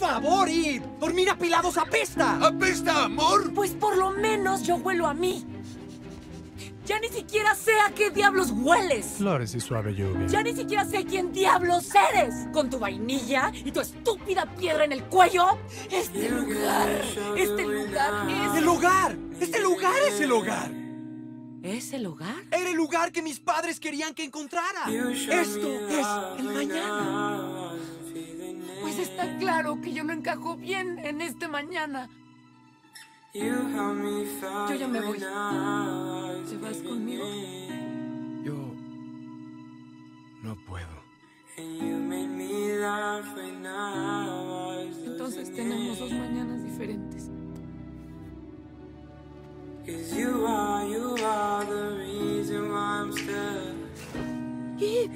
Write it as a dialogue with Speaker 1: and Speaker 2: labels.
Speaker 1: favor, Eve! ¡Dormir apilados apesta!
Speaker 2: ¿Apesta, amor?
Speaker 3: Pues por lo menos yo huelo a mí. Ya ni siquiera sé a qué diablos hueles.
Speaker 4: Flores y suave lluvia.
Speaker 3: Ya ni siquiera sé quién diablos eres. Con tu vainilla y tu estúpida piedra en el cuello. Este lugar, este lugar es...
Speaker 1: ¡El hogar! ¡Este lugar es el hogar!
Speaker 3: ¿Es el hogar?
Speaker 1: Era el lugar que mis padres querían que encontrara. Esto es
Speaker 3: que yo no encajo bien en este mañana. Yo ya me voy. ¿Te vas conmigo?
Speaker 4: Yo no puedo.
Speaker 3: Entonces tenemos dos mañanas diferentes.
Speaker 5: ¿Qué?